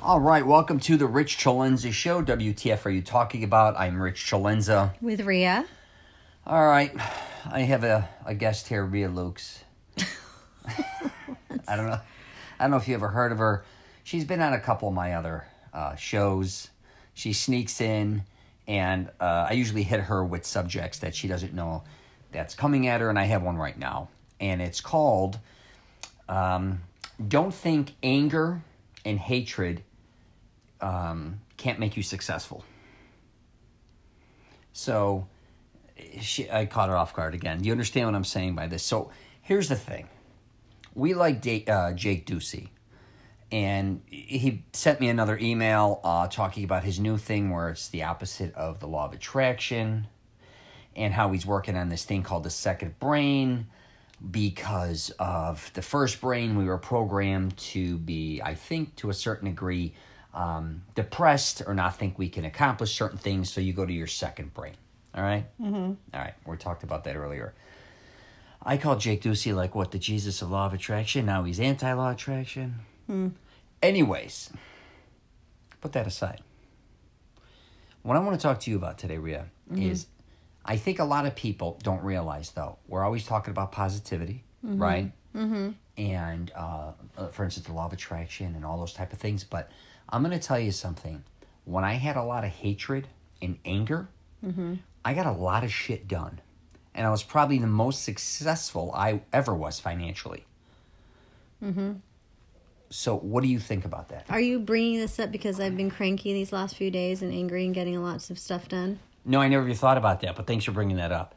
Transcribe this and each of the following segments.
All right, welcome to the Rich Celenza Show. WTF are you talking about? I'm Rich Celenza. With Ria. All right, I have a, a guest here, Ria Loeks. I don't know. I don't know if you ever heard of her. She's been on a couple of my other uh, shows. She sneaks in, and uh, I usually hit her with subjects that she doesn't know that's coming at her, and I have one right now. And it's called um, Don't Think Anger and Hatred um, Can't Make You Successful. So, she, I caught her off guard again. Do you understand what I'm saying by this? So, here's the thing we like uh, Jake Ducey, and he sent me another email uh, talking about his new thing where it's the opposite of the law of attraction, and how he's working on this thing called the second brain. Because of the first brain, we were programmed to be, I think, to a certain degree, um, depressed or not think we can accomplish certain things. So you go to your second brain. All right? Mm-hmm. All right. We talked about that earlier. I call Jake Ducey like what the Jesus of law of attraction. Now he's anti law of attraction. Anyways, put that aside. What I want to talk to you about today, Ria, is I think a lot of people don't realize though. We're always talking about positivity, right? Mm-hmm. And uh, for instance, the law of attraction and all those type of things. But I'm going to tell you something. When I had a lot of hatred and anger, I got a lot of shit done and I was probably the most successful I ever was financially. Mm-hmm. So, what do you think about that? Are you bringing this up because I've been cranky these last few days and angry and getting lots of stuff done? No, I never even thought about that, but thanks for bringing that up.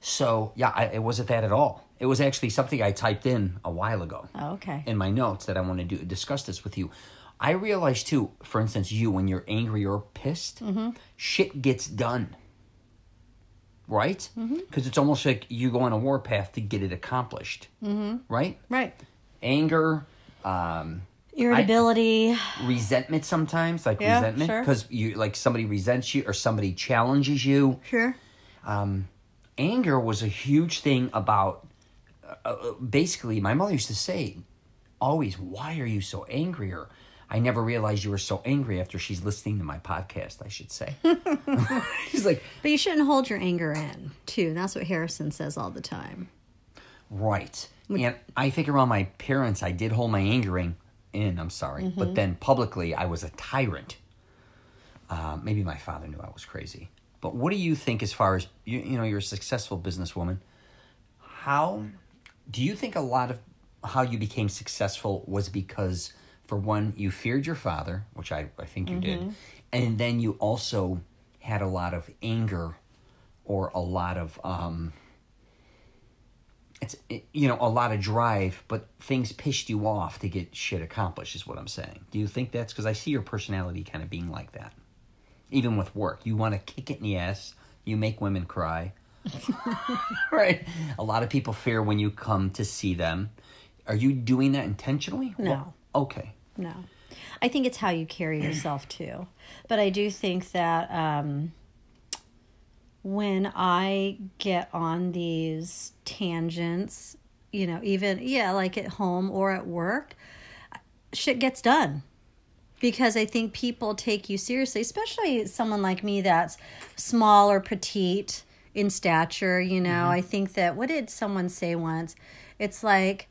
So, yeah, I, it wasn't that at all. It was actually something I typed in a while ago Oh, okay. in my notes that I want to do discuss this with you. I realize too, for instance, you when you're angry or pissed, shit gets done. Right? Because it's almost like you go on a warpath to get it accomplished. Mm-hmm. Right? Right. Anger, um, Irritability. resentment sometimes, like Yeah, resentment, sure. because you like somebody resents you or somebody challenges you. sure. Anger was a huge thing about. Uh, uh, basically, my mother used to say, always, "Why are you so angry?" Or, "I never realized you were so angry." After she's listening to my podcast, I should say. she's like, But you shouldn't hold your anger in, too. That's what Harrison says all the time. Right. And I think around my parents, I did hold my anger in. in I'm sorry. Mm-hmm. But then publicly, I was a tyrant. Uh, maybe my father knew I was crazy. But what do you think as far as, you, you know, you're a successful businesswoman. How do you think a lot of how you became successful was because, for one, you feared your father, which I, I think you Mm-hmm. did, and then you also had a lot of anger or a lot of um, it's it, you know a lot of drive, but things pissed you off to get shit accomplished. Is what I'm saying. Do you think that's because I see your personality kind of being like that, even with work? You want to kick it in the ass. You make women cry, right? A lot of people fear when you come to see them. Are you doing that intentionally? No. Well, okay. No. I think it's how you carry yourself too. But I do think that um, when I get on these tangents, you know, even, yeah, like at home or at work, shit gets done. Because I think people take you seriously, especially someone like me that's small or petite in stature, you know. I think that, what did someone say once? It's like,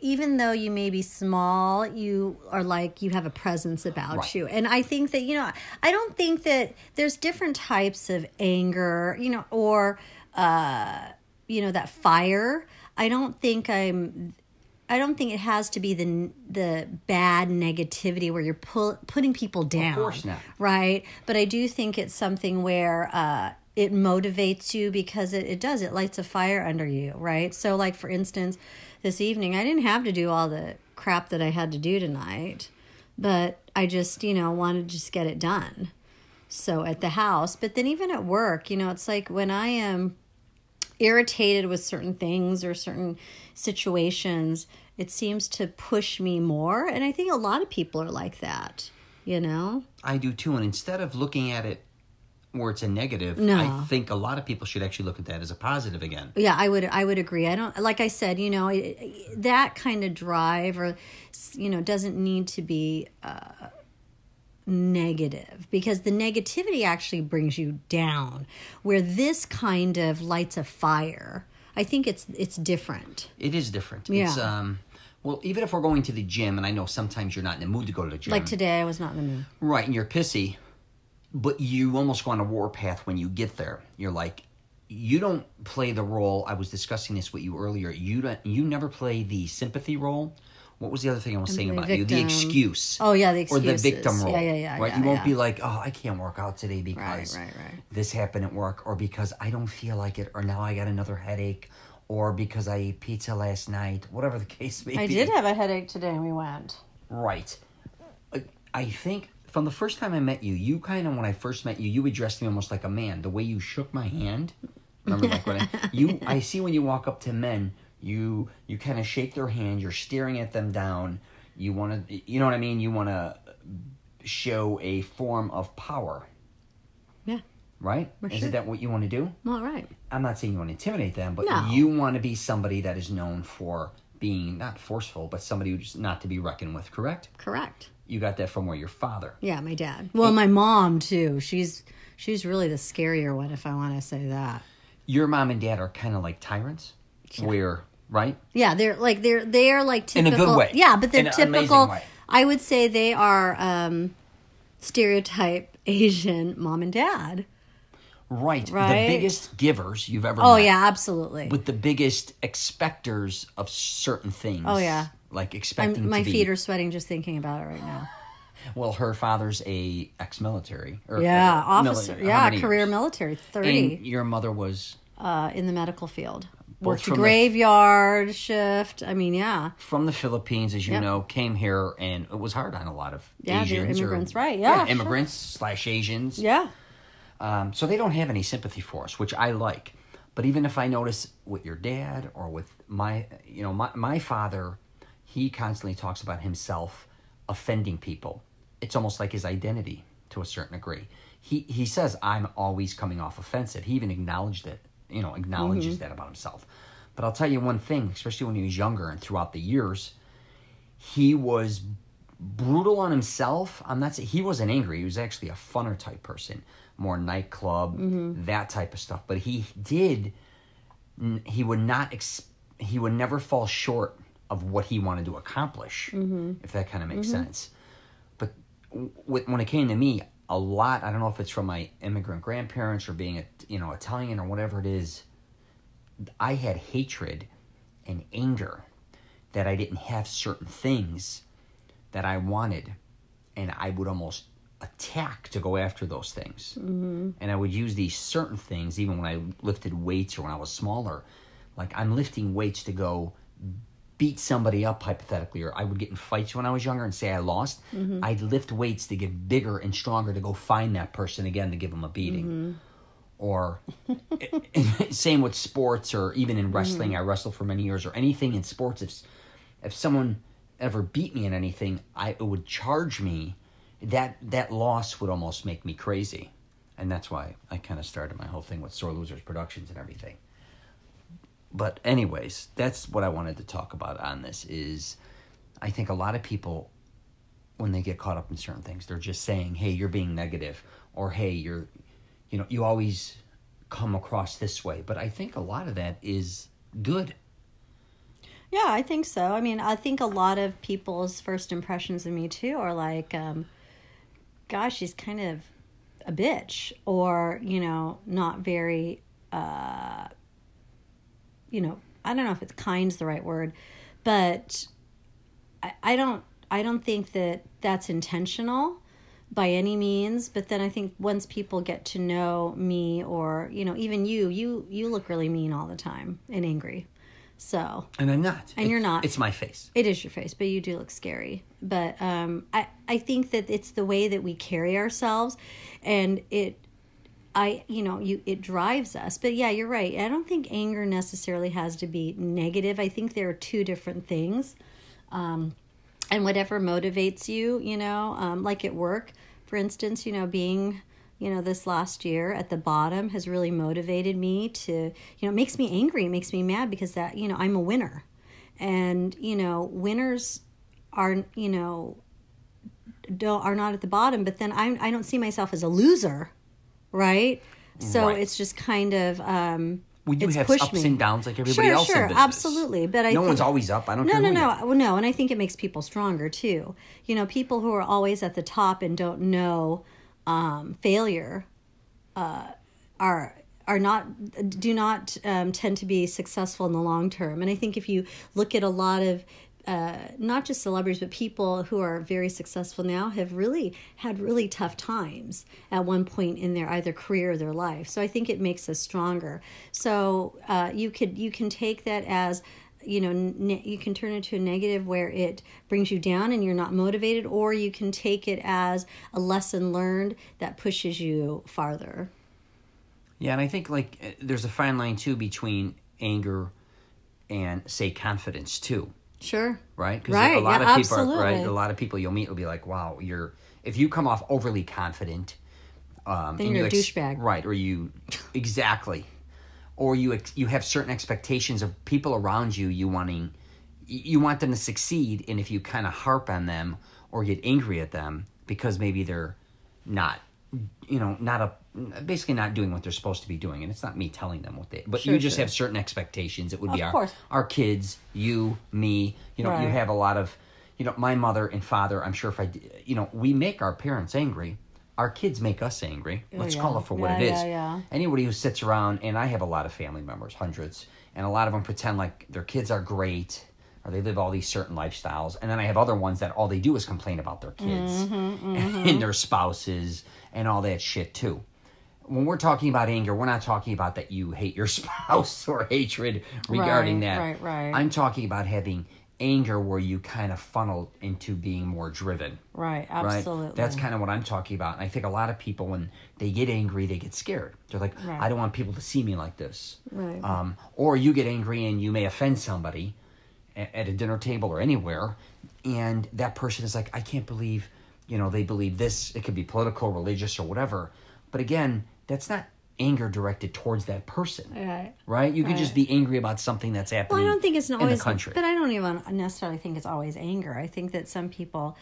even though you may be small, you are like you have a presence about Right. you. And I think that, you know, I don't think that there's different types of anger, you know, or uh, you know, that fire. I don't think I'm I don't think it has to be the the bad negativity where you're pull, putting people down. course not. Right? But I do think it's something where uh it motivates you because it, it does it lights a fire under you right so like for instance this evening i didn't have to do all the crap that i had to do tonight but i just you know wanted to just get it done so at the house but then even at work you know it's like when i am irritated with certain things or certain situations it seems to push me more and i think a lot of people are like that you know I do too. And instead of looking at it where it's a negative. No. I think a lot of people should actually look at that as a positive again. Yeah, I would. I would agree. I don't like I said. You know, that kind of drive, or you know, doesn't need to be uh, negative because the negativity actually brings you down. Where this kind of lights a fire. I think it's it's different. It is different. It's Yeah. um well, even if we're going to the gym, and I know sometimes you're not in the mood to go to the gym, Like today, I was not in the mood. right, and you're pissy, but you almost go on a warpath when you get there. You're like, you don't play the role. I was discussing this with you earlier. You don't. You never play the sympathy role. What was the other thing I was saying about you? The excuse. Oh, yeah, the Or the victim role. Yeah, yeah, yeah, Right. yeah, you won't yeah. be like, oh, I can't work out today because right, right. this happened at work, or because I don't feel like it, or now I got another headache, or because I ate pizza last night. Whatever the case may I be. I did have a headache today, and we went. Right. I think from the first time I met you, you kind of when I first met you, you addressed me almost like a man. The way you shook my hand. Remember, like when I, you, I see when you walk up to men, you you kind of shake their hand. You're staring at them down. You want to, you know what I mean. You want to show a form of power, Yeah. right? Isn't sure. that what you want to do? All right. I'm not saying you want to intimidate them, but No. you want to be somebody that is known for being not forceful, but somebody who's not to be reckoned with. Correct? Correct. You got that from where your father. Yeah, my dad. Well, my mom too. She's she's really the scarier one, if I want to say that. Your mom and dad are kind of like tyrants, where right? Yeah, they're like they're they are like In a typical. good way. Yeah, but they're typical. I would say they are um, stereotype Asian mom and dad. Right. Right. The biggest givers you've ever Oh met, yeah, absolutely. With the biggest expectors of certain things. Oh, yeah. Like expecting I'm, my feet are sweating just thinking about it right now. Well, her father's a ex-military. Or, Yeah, uh, mili- officer. how yeah, career years? military. Thirty And your mother was uh, in the medical field. Worked the- graveyard shift. I mean, yeah, from the Philippines, as you Yep. know, came here, and it was hard on a lot of Yeah, Asians or- immigrants, right, yeah, sure. immigrants slash Asians. yeah. Um, so they don't have any sympathy for us, which I like. But even if I notice with your dad or with my, you know, my, my father, he constantly talks about himself offending people. It's almost like his identity to a certain degree. He he says I'm always coming off offensive. He even acknowledged it, you know, acknowledges mm-hmm. that about himself. But I'll tell you one thing, especially when he was younger and throughout the years, he was brutal on himself. I'm not saying he wasn't angry. He was actually a funner type person, more nightclub, mm-hmm. that type of stuff. But he did. He would not. Ex, he would never fall short of what he wanted to accomplish, if that kind of makes sense. But w- when it came to me, a lot. I don't know if it's from my immigrant grandparents or being a you know Italian or whatever it is. I had hatred and anger that I didn't have certain things that I wanted, and I would almost attack to go after those things. Mm-hmm. And I would use these certain things, even when I lifted weights or when I was smaller. Like I'm lifting weights to go beat somebody up hypothetically, or I would get in fights when I was younger and say I lost. Mm-hmm. I'd lift weights to get bigger and stronger to go find that person again to give them a beating. Mm-hmm. Or same with sports, or even in wrestling. Mm-hmm. I wrestled for many years, or anything in sports. If if someone ever beat me in anything, I it would charge me. That that loss would almost make me crazy, and that's why I kind of started my whole thing with Sore Losers Productions and everything. But anyways, that's what I wanted to talk about on this. Is I think a lot of people when they get caught up in certain things, they're just saying, "Hey, you're being negative," or "Hey, you're, you know, you always come across this way." But I think a lot of that is good. Yeah, I think so. I mean, I think a lot of people's first impressions of me too are like, um, gosh, she's kind of a bitch, or, you know, not very, uh, you know, I don't know if it's kind's the right word, but I, I don't, I don't think that that's intentional by any means but then i think once people get to know me or you know even you you you look really mean all the time and angry so And I'm not. And you're not. It's my face. it is your face, but you do look scary. But um, I I think that it's the way that we carry ourselves, and it, I you know you it drives us. But yeah, you're right. I don't think anger necessarily has to be negative. I think there are two different things, um, and whatever motivates you, you know, um, like at work, for instance, you know, being you know, this last year at the bottom has really motivated me to, you know, makes me angry, makes me mad because that, you know, I'm a winner. And, you know, winners are, you know, don't are not at the bottom, but then I I don't see myself as a loser, right? So Right. it's just kind of um We do it's have ups me. and downs like everybody sure, else in sure, absolutely. But I no think, one's always up. I don't no, care no, no, well, no, and I think it makes people stronger too. You know, people who are always at the top and don't know um, failure uh, are are not do not um, tend to be successful in the long term. And I think if you look at a lot of uh, not just celebrities, but people who are very successful now have really had really tough times at one point in their either career or their life. So I think it makes us stronger. So uh, you could you can take that as you know ne- you can turn it to a negative where it brings you down and you're not motivated, or you can take it as a lesson learned that pushes you farther. Yeah, and I think like uh, there's a fine line too between anger and say confidence too, Sure. right? Because Right, a lot yeah, of people, are, right? A lot of people you'll meet will be like, "Wow, you're." If you come off overly confident, um, Then and you're you a douchebag. right? Or you exactly, or you ex- you have certain expectations of people around you. You wanting, you want them to succeed, and if you kind of harp on them or get angry at them because maybe they're not you know, not a basically not doing what they're supposed to be doing, and it's not me telling them what they. But Sure, you just sure. have certain expectations. It would be our course. our kids, you, me. You know, you have a lot of, you know, my mother and father. I'm sure if I, you know, we make our parents angry. Our kids make us angry. Oh, Let's Oh, yeah. call it for what Yeah, it is. yeah, yeah. Anybody who sits around, and I have a lot of family members, hundreds, and a lot of them pretend like their kids are great or they live all these certain lifestyles. And then I have other ones that all they do is complain about their kids Mm-hmm, and their spouses and all that shit too. When we're talking about anger, we're not talking about that you hate your spouse or hatred regarding Right, that. right, right. I'm talking about having anger where you kind of funnel into being more driven. Right. Right? Absolutely. That's kind of what I'm talking about. And I think a lot of people, when they get angry, they get scared. They're like, Right. I don't want people to see me like this. Right. Um, or you get angry and you may offend somebody at a dinner table or anywhere, and that person is like, I can't believe, you know, they believe this. It could be political, religious, or whatever. But again, that's not anger directed towards that person. Right. Right? You could just be angry about something that's happening. Well, I don't think it's in always, the country. but I don't even necessarily think it's always anger. I think that some people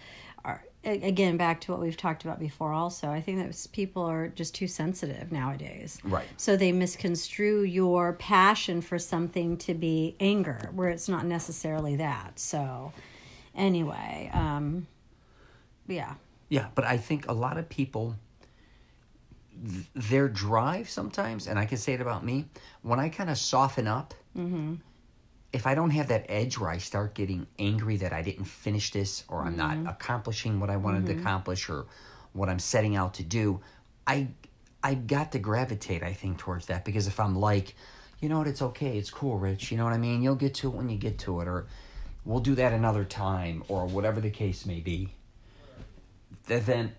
are, again, back to what we've talked about before. Also, I think that people are just too sensitive nowadays. Right. So they misconstrue your passion for something to be anger, where it's not necessarily that. So, anyway, um, yeah, Yeah, but I think a lot of people, th- their drive sometimes, and I can say it about me, when I kind of soften up, if I don't have that edge where I start getting angry that I didn't finish this or I'm not mm-hmm. accomplishing what I wanted to mm-hmm. accomplish or what I'm setting out to do, I I got to gravitate, I think, towards that because if I'm like, you know what, it's okay, it's cool, Rich, you know what I mean? You'll get to it when you get to it, or we'll do that another time, or whatever the case may be. Then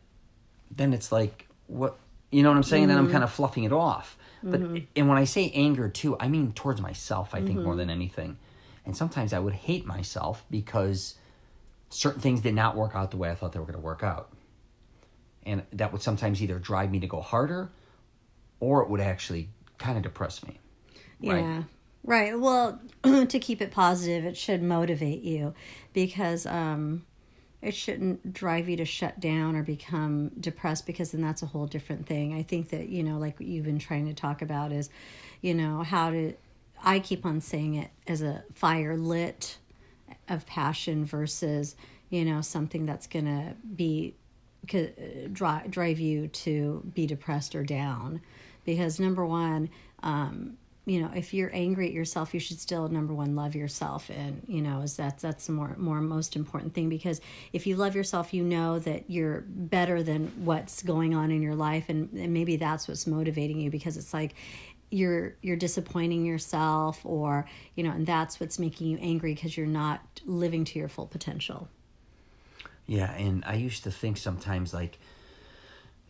then it's like what you know what I'm saying? Then I'm mm-hmm. kind of fluffing it off. But mm-hmm. and when I say anger too, I mean towards myself. I think more mm-hmm. than anything. And sometimes I would hate myself because certain things did not work out the way I thought they were going to work out, and that would sometimes either drive me to go harder, or it would actually kind of depress me. Right. Yeah. Right. Well, to keep it positive, it should motivate you because um, it shouldn't drive you to shut down or become depressed because then that's a whole different thing. I think that, you know, like you've been trying to talk about is, you know, how to, I keep on saying it as a fire lit of passion versus, you know, something that's going to be drive drive you to be depressed or down because number one um you know if you're angry at yourself you should still number one love yourself. And you know is that that's the more more most important thing because if you love yourself you know that you're better than what's going on in your life. And, and maybe that's what's motivating you because it's like you're you're disappointing yourself or you know and that's what's making you angry because you're not living to your full potential. Yeah, and I used to think sometimes like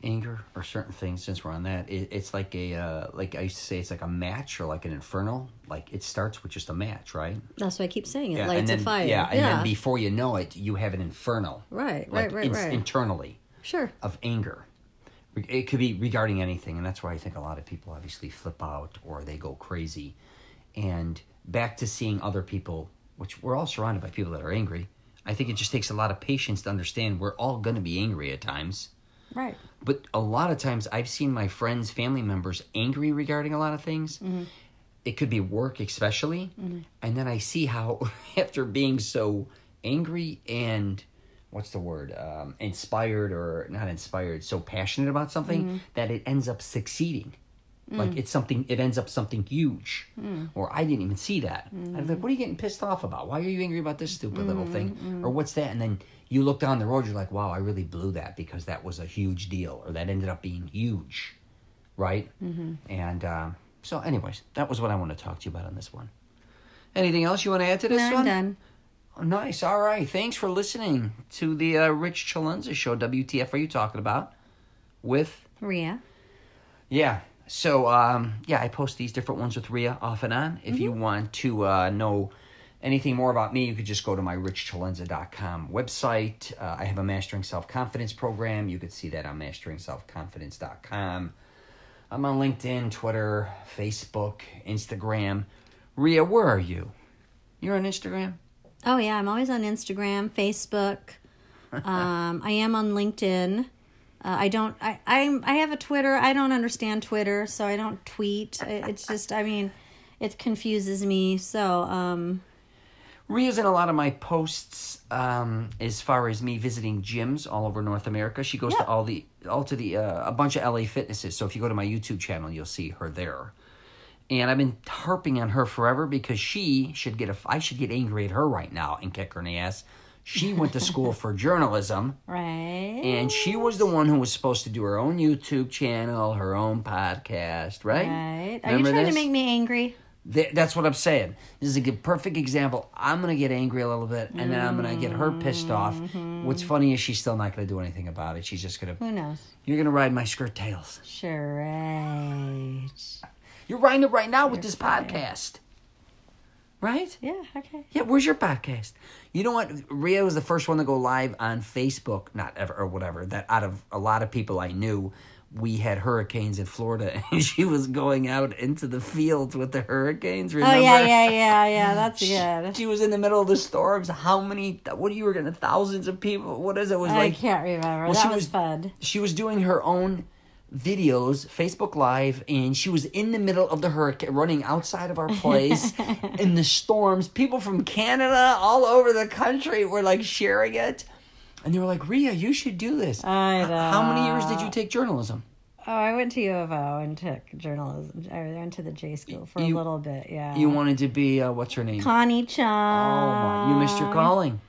anger or certain things. Since we're on that, it, it's like a uh, like I used to say, it's like a match or like an inferno. Like it starts with just a match, right? that's why i keep saying it Yeah, lights then a fire yeah, and then before you know it, you have an inferno. Right, like right, right, in- right. internally Sure. of anger. It could be regarding anything, and that's why I think a lot of people obviously flip out or they go crazy. And back to seeing other people, which we're all surrounded by people that are angry. I think it just takes a lot of patience to understand we're all going to be angry at times. Right. But a lot of times I've seen my friends, family members angry regarding a lot of things. Mm-hmm. It could be work, especially. Mm-hmm. And then I see how, after being so angry and what's the word? Um, inspired or not inspired, so passionate about something mm-hmm. that it ends up succeeding. Like mm. it's something, it ends up something huge. Mm. Or I didn't even see that. I'm like, mm. what are you getting pissed off about? Why are you angry about this stupid little thing? Or what's that? And then you look down the road, you're like, wow, I really blew that because that was a huge deal, or that ended up being huge, right? Mm-hmm. And um, so, anyways, that was what I want to talk to you about on this one. Anything else you want to add to this No, I'm one? done. Oh, nice. All right. Thanks for listening to the uh, Rich Celenza show. WTF are you talking about? With Ria. yeah. So um, yeah, I post these different ones with Ria off and on. If you want to uh, know anything more about me, you could just go to my richcelenza.com website. Uh, I have a Mastering Self Confidence program. You could see that on masteringselfconfidence.com. I'm on LinkedIn, Twitter, Facebook, Instagram. Ria, where are you? You're on Instagram? Oh yeah, I'm always on Instagram, Facebook. Um, I am on LinkedIn. Uh, I don't. I I'm, I have a Twitter. I don't understand Twitter, so I don't tweet. It's just. I mean, it confuses me. So um, Ria's in a lot of my posts um, as far as me visiting gyms all over North America. She goes to all the all to the uh, a bunch of LA fitnesses. So if you go to my YouTube channel, you'll see her there. And I've been harping on her forever because she should get a I should get angry at her right now and kick her in the ass. She went to school for journalism right. and she was the one who was supposed to do her own YouTube channel, her own podcast, right? Right. Are Remember you trying this? to make me angry? Th- that's what I'm saying. This is a good, perfect example. I'm gonna get angry a little bit, and then I'm gonna get her pissed off. Mm-hmm. What's funny is she's still not gonna do anything about it. She's just gonna. Who knows? You're gonna ride my skirt tails. Charade. You're riding it right now with this podcast, right? Yeah. Okay. Yeah. Where's your podcast? You know what? Ria was the first one to go live on Facebook. Not ever or whatever. That out of a lot of people I knew. We had hurricanes in Florida, and she was going out into the fields with the hurricanes. Oh, remember? Oh yeah, yeah, yeah, yeah. That's good. She was in the middle of the storms. How many? What are you were gonna? Thousands of people. What is it? it was I like can't remember. Well, that she was, was- fun. she was doing her own videos, Facebook Live, and she was in the middle of the hurricane, running outside of our place in the storms. People from Canada, all over the country, were like sharing it, and they were like, "Ria, you should do this." I H- How many years did you take journalism? Oh, I went to U of O and took journalism. I went to the J school for You- a little bit. Yeah. You wanted to be uh, what's her name? Connie Chung. oh my! You missed your calling.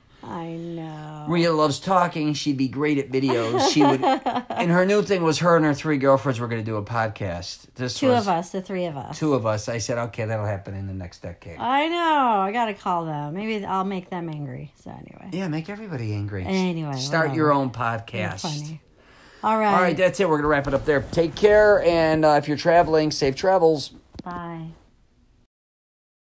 Ria loves talking. She'd be great at videos. She would, and her new thing was her and her three girlfriends were going to do a podcast. This Two of us, the three of us. Two of us. I said, okay, that'll happen in the next decade. I know. I gotta call them. Maybe I'll make them angry. So anyway, yeah, make everybody angry. Anyway, start your own podcast. funny. All right. All right, that's it. We're going to wrap it up there. Take care, and uh, if you're traveling, safe travels. Bye.